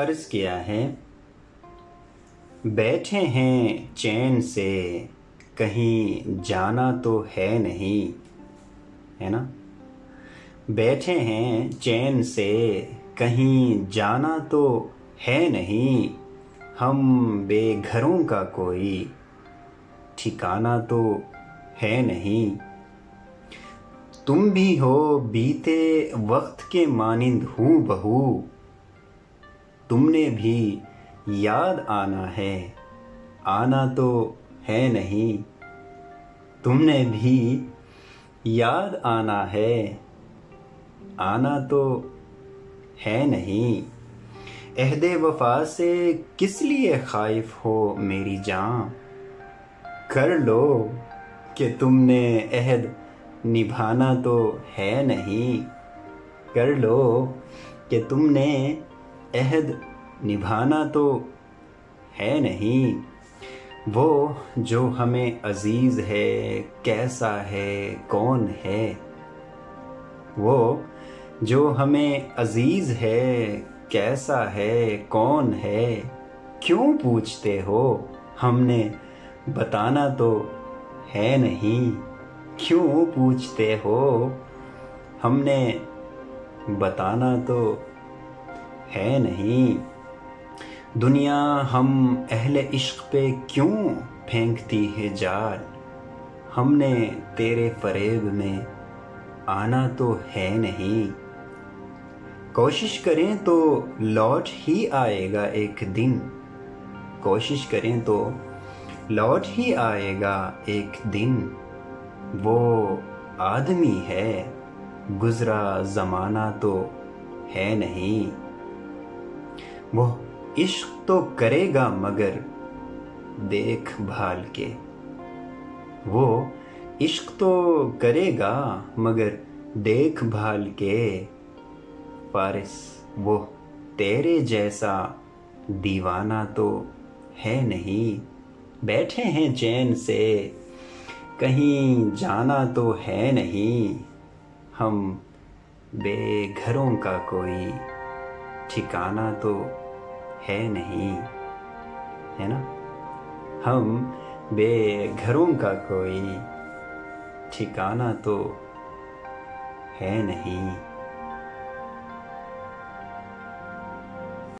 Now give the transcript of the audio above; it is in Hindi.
अर्ज़ किया है। बैठे हैं चैन से, कहीं जाना तो है नहीं, है ना? बैठे हैं चैन से, कहीं जाना तो है नहीं, हम बेघरों का कोई ठिकाना तो है नहीं। तुम भी हो बीते वक्त के मानिंद हूँ बहू तुमने भी याद आना है। आना तो है नहीं। तुमने भी याद आना है। आना तो है नहीं। अहदे वफा से किस लिए खाइफ हो मेरी जान? कर लो कि तुमने अहद निभाना तो है नहीं। कर लो कि तुमने अहद निभाना तो है नहीं। वो जो हमें अज़ीज़ है, कैसा है, कौन है? वो जो हमें अज़ीज़ है, कैसा है, कौन है? क्यों पूछते हो? हमने बताना तो है नहीं। क्यों पूछते हो? हमने बताना तो है नहीं। दुनिया हम अहले इश्क पे क्यों फेंकती है जाल? हमने तेरे फरेब में आना तो है नहीं। कोशिश करें तो लौट ही आएगा एक दिन। कोशिश करें तो लौट ही आएगा एक दिन। वो आदमी है, गुजरा जमाना तो है नहीं। वो? इश्क तो करेगा मगर देख भाल के। वो, इश्क तो करेगा मगर देख भाल के। फारिस, वो तेरे जैसा दीवाना तो है नहीं। बैठे हैं चैन से, कहीं जाना तो है नहीं। हम बेघरों का कोई ठिकाना तो है नहीं है ना? हम बेघरों का कोई ठिकाना तो है नहीं।